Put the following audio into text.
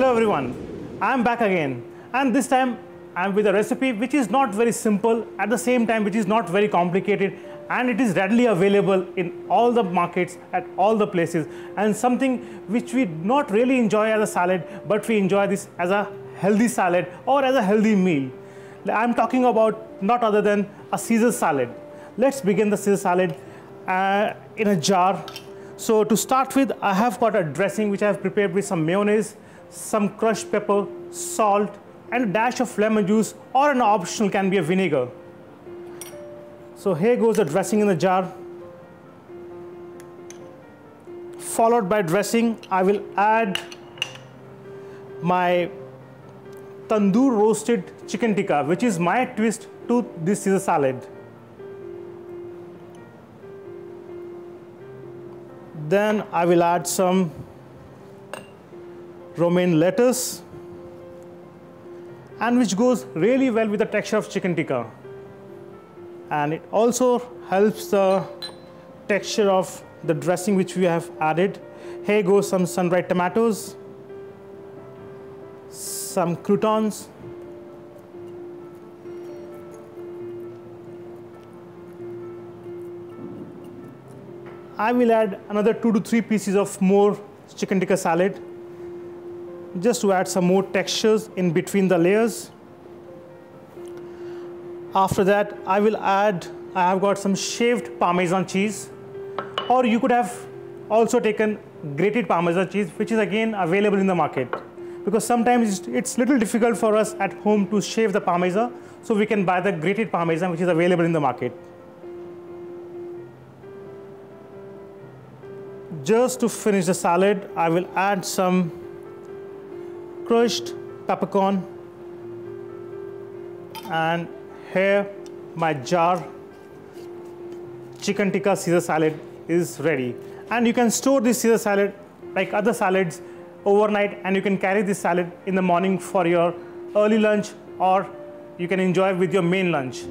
everyone, I'm back again and this time I'm with a recipe which is not very simple at the same time which is not very complicated and it is readily available in all the markets at all the places and something which we not really enjoy as a salad but we enjoy this as a healthy salad or as a healthy meal. I'm talking about not other than a Caesar salad. Let's begin the Caesar salad uh, in a jar so to start with, I have got a dressing which I have prepared with some mayonnaise, some crushed pepper, salt, and a dash of lemon juice or an optional can be a vinegar. So here goes the dressing in the jar. Followed by dressing, I will add my tandoor roasted chicken tikka, which is my twist to this Caesar salad. Then I will add some romaine lettuce and which goes really well with the texture of chicken tikka. And it also helps the texture of the dressing which we have added. Here goes some sun-dried tomatoes, some croutons, I will add another two to three pieces of more chicken tikka salad just to add some more textures in between the layers. After that, I will add, I have got some shaved Parmesan cheese or you could have also taken grated Parmesan cheese which is again available in the market because sometimes it's little difficult for us at home to shave the Parmesan so we can buy the grated Parmesan which is available in the market. Just to finish the salad, I will add some crushed peppercorn and here my jar chicken tikka Caesar salad is ready. And you can store this Caesar salad like other salads overnight and you can carry this salad in the morning for your early lunch or you can enjoy with your main lunch.